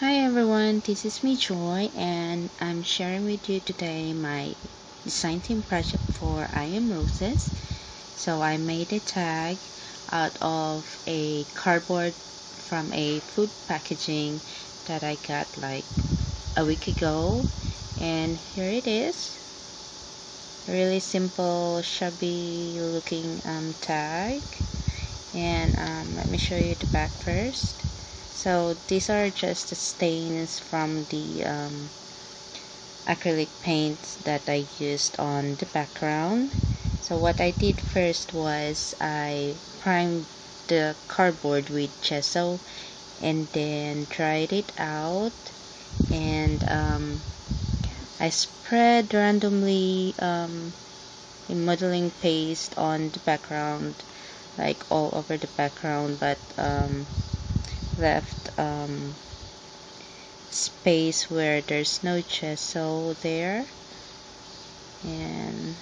Hi everyone, this is me Joy and I'm sharing with you today my design team project for I Am Roses. So I made a tag out of a cardboard from a food packaging that I got like a week ago and here it is. Really simple shabby looking um, tag and um, let me show you the back first so these are just the stains from the um, acrylic paint that I used on the background. So what I did first was I primed the cardboard with gesso and then dried it out and um, I spread randomly um, modeling paste on the background like all over the background but um, left um, space where there's no gesso there. And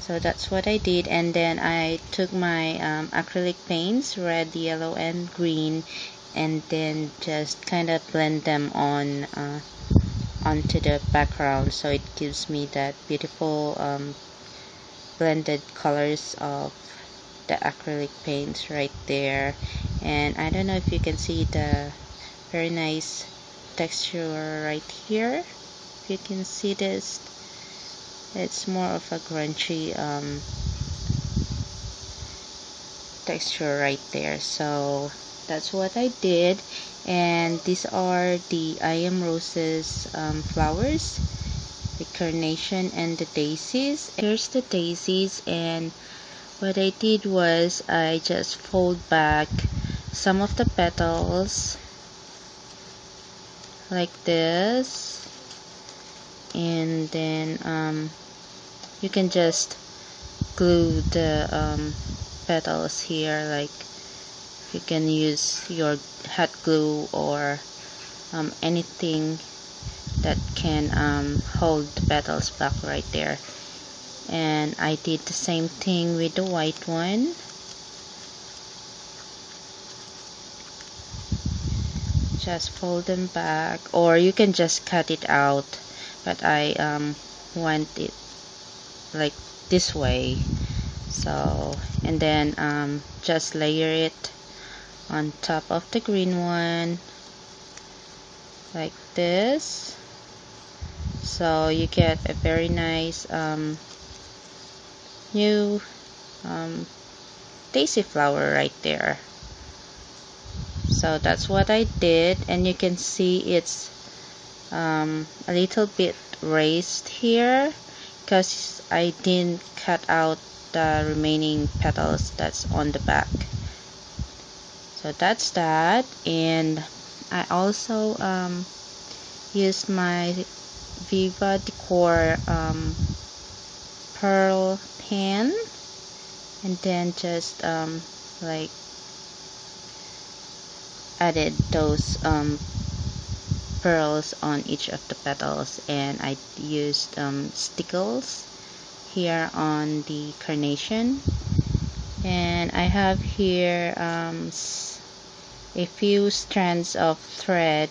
so that's what I did. And then I took my um, acrylic paints red yellow and green and then just kind of blend them on uh, onto the background. So it gives me that beautiful um, blended colors of the acrylic paints right there. And I don't know if you can see the very nice texture right here. If you can see this it's more of a grungy um, texture right there. So that's what I did. And these are the I am roses um, flowers the carnation and the daisies. Here's the daisies and what I did was I just fold back some of the petals like this and then um, you can just glue the um, petals here like you can use your hot glue or um, anything that can um, hold the petals back right there and I did the same thing with the white one. Just fold them back or you can just cut it out. But I um, want it like this way. So and then um, just layer it on top of the green one like this. So you get a very nice um, new um, daisy flower right there. So that's what I did and you can see it's um, a little bit raised here because I didn't cut out the remaining petals that's on the back. So that's that and I also um, used my Viva Decor um, pearl pen and then just um, like added those um, pearls on each of the petals. And I used um, stickles here on the carnation. And I have here um, a few strands of thread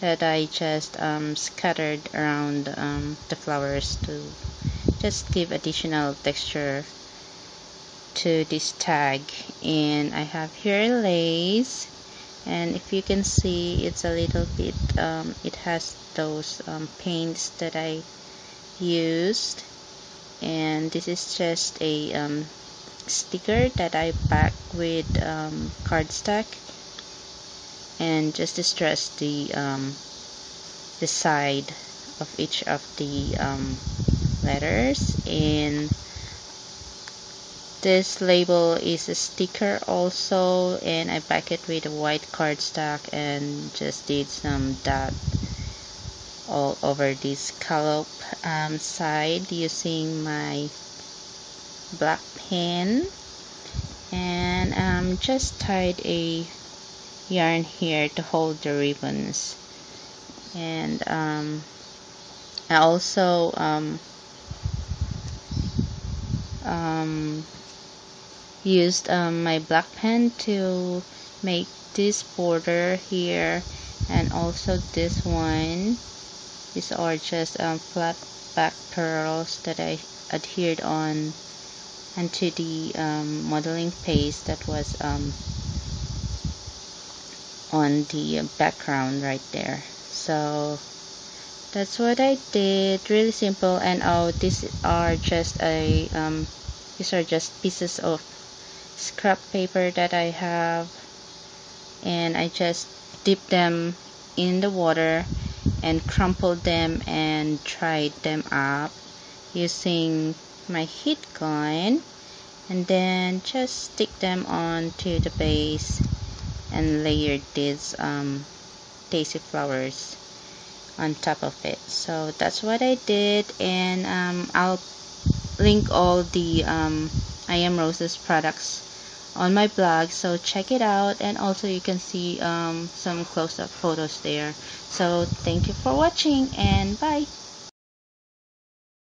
that I just um, scattered around um, the flowers to just give additional texture to this tag. And I have here lace. And if you can see it's a little bit um, it has those um, paints that I used. And this is just a um, sticker that I back with um, cardstock and just to stress the um, the side of each of the um, letters and this label is a sticker also and I back it with a white cardstock and just did some dot all over this scallop um, side using my black pen. And um, just tied a yarn here to hold the ribbons. And um, I also um, um, used um, my black pen to make this border here. And also this one. These are just um, flat back pearls that I adhered on onto the um, modeling paste that was um, on the background right there. So that's what I did. Really simple and oh these are just a um, these are just pieces of scrap paper that I have and I just dip them in the water and crumpled them and dried them up using my heat gun and then just stick them onto the base and layer these um, daisy flowers on top of it. So that's what I did and um, I'll link all the um, I am Roses products on my blog so check it out and also you can see um, some close-up photos there. So thank you for watching and bye